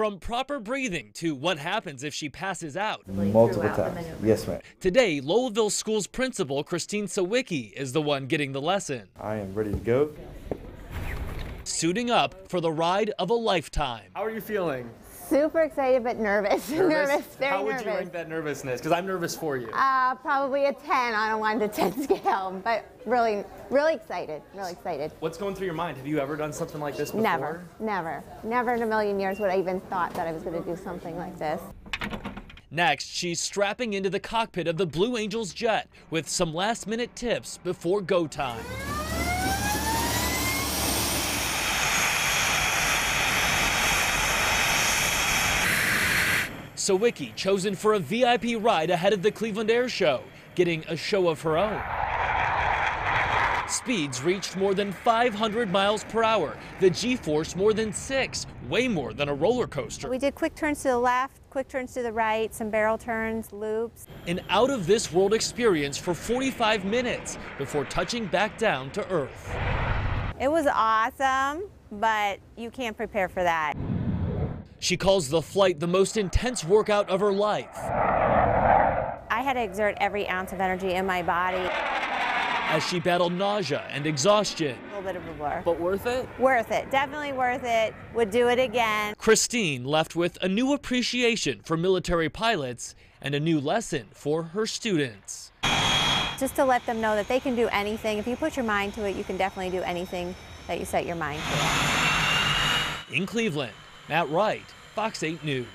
From proper breathing to what happens if she passes out. Multiple times. Yes, ma'am. Today, Lowellville School's principal, Christine Sawicki, is the one getting the lesson. I am ready to go. Suiting up for the ride of a lifetime. How are you feeling? Super excited but nervous. Nervous, very How would nervous. you rank that nervousness? Because I'm nervous for you. Uh, probably a 10 on a 1 to 10 scale, but really, really excited. Really excited. What's going through your mind? Have you ever done something like this before? Never, never, never in a million years would I even thought that I was going to do something like this. Next, she's strapping into the cockpit of the Blue Angels jet with some last minute tips before go time. Sawicki chosen for a VIP ride ahead of the Cleveland Air Show, getting a show of her own. Speeds reached more than 500 miles per hour. The G-force more than six, way more than a roller coaster. We did quick turns to the left, quick turns to the right, some barrel turns, loops. An out of this world experience for 45 minutes before touching back down to Earth. It was awesome, but you can't prepare for that. She calls the flight the most intense workout of her life. I had to exert every ounce of energy in my body. As she battled nausea and exhaustion, A little bit of a blur. But worth it? Worth it, definitely worth it. Would do it again. Christine left with a new appreciation for military pilots and a new lesson for her students. Just to let them know that they can do anything. If you put your mind to it, you can definitely do anything that you set your mind to. In Cleveland, Matt Wright, Fox 8 News.